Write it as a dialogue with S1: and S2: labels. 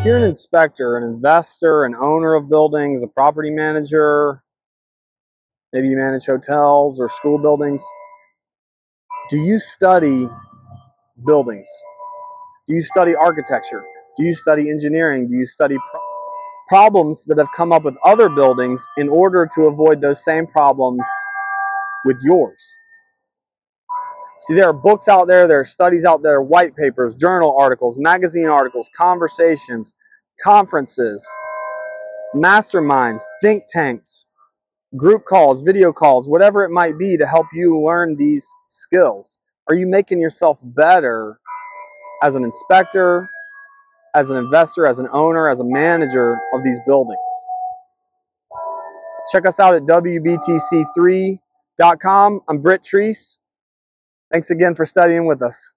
S1: If you're an inspector, an investor, an owner of buildings, a property manager, maybe you manage hotels or school buildings, do you study buildings? Do you study architecture? Do you study engineering? Do you study pro- problems that have come up with other buildings in order to avoid those same problems with yours? See, there are books out there, there are studies out there, white papers, journal articles, magazine articles, conversations, conferences, masterminds, think tanks, group calls, video calls, whatever it might be to help you learn these skills. Are you making yourself better as an inspector, as an investor, as an owner, as a manager of these buildings? Check us out at WBTC3.com. I'm Britt Treece. Thanks again for studying with us.